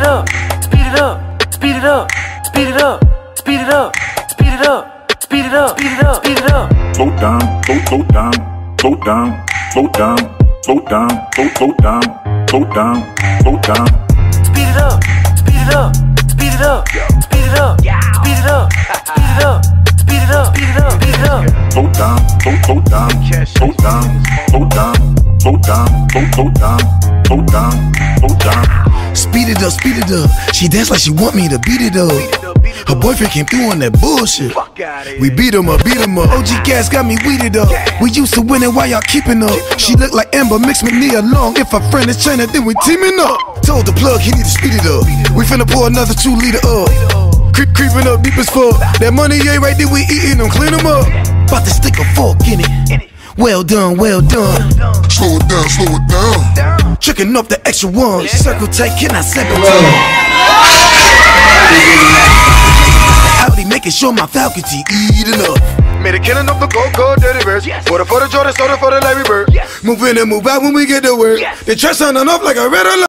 it up, speed it up, speed it up, speed it up, speed it up, speed it up, speed it up, speed it up, speed it up. Slow down, slow, slow down, slow down, slow down, slow down, slow, slow down, slow down, slow down. Speed it up, speed it up, speed it up, speed it up, speed it up, speed it up, speed it up, speed it up, speed it up. Slow down, slow, slow down, slow down, slow down, slow down, slow, down, slow down, slow down. Speed it up, speed it up. She dance like she want me to beat it up. Her boyfriend came through on that bullshit. We beat him up, beat him up. OG gas got me weeded up. We used to win it while y'all keeping up. She look like Amber, mix with Nia Long. If her friend is China, then we teaming up. Told the plug he need to speed it up. We finna pour another two liter up. Creep, creeping up deep as fuck. That money ain't right there, we eating them, clean them up. About to stick a fork in it. Well done, well done. Slow it down, slow it down. Tricking up the extra ones. Circle tight, can I separate? Audi making sure my faculty eating up. Made a killing off the gold gold dirty birds. For the for the Jordan, soda for the Larry Bird. Move in and move out when we get to work. They try sounding off like a red alert.